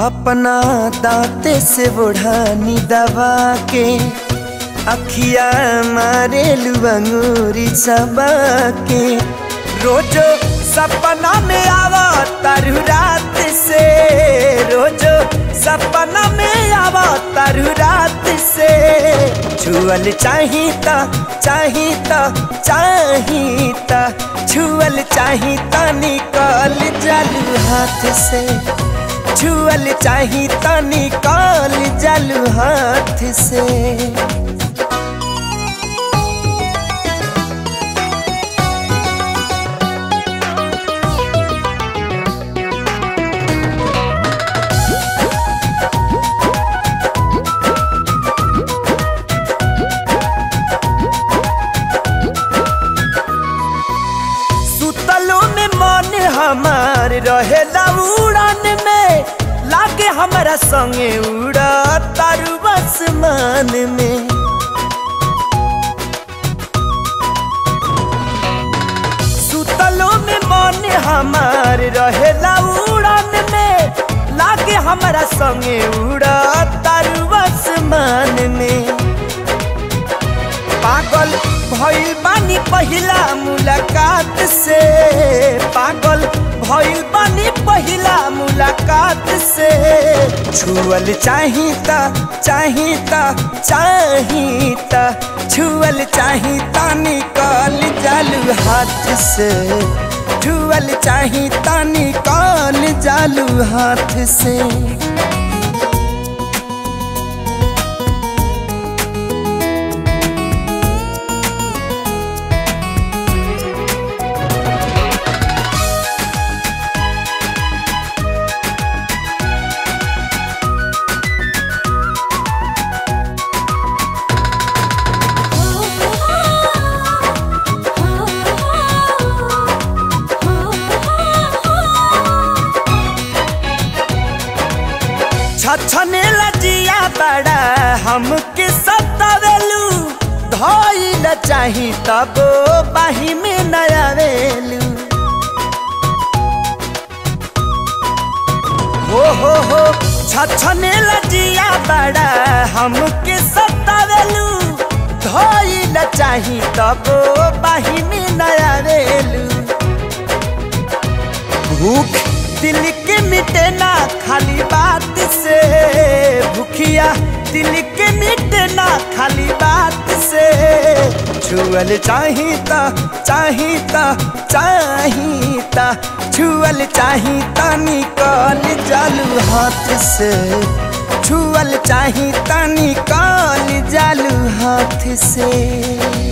अपना दांते से बुढ़ानी दबा के, अखिया मारे लुबंगूरी सबा के। रोजो सपना में आवा तारू रात से, रोजो सपना में आवा तारू रात से। छुअल चाहिता चाहिता चाहिता छुअल चाहिता निकाल जल हाथ से। छुअल चाहिता निकाल जालू हाथ से। हमार में लागे हमारा संगे उड़ा तारू आसमान में। सुतलो में मन हमार रहेला उड़ान में। लागे हमारा संगे उड़ा तारू आसमान में। पागल भइल बानी पहिला मुलाकात से। पागल भइल बानी पहिला मुलाकात से। छुअल चाहिता चाहिता चाहिता। छुअल चाहिता निकाल जालू हाथ से। छुअल चाहिता निकाल जालू हाथ से। छछने लजिया बड़ा हमके सतावेलू धइल चाही तब बाही में नया वेलू। हो हो हो छछने लजिया बड़ा हमके सतावेलू धइल चाही तब बाही में नया वेलू। भूख दिल के मिटे छुअल चाहिता चाहिता चाहिता। छुअल चाहिता निकाल जालू हाथ से। छुअल चाहिता निकाल जालू हाथ से।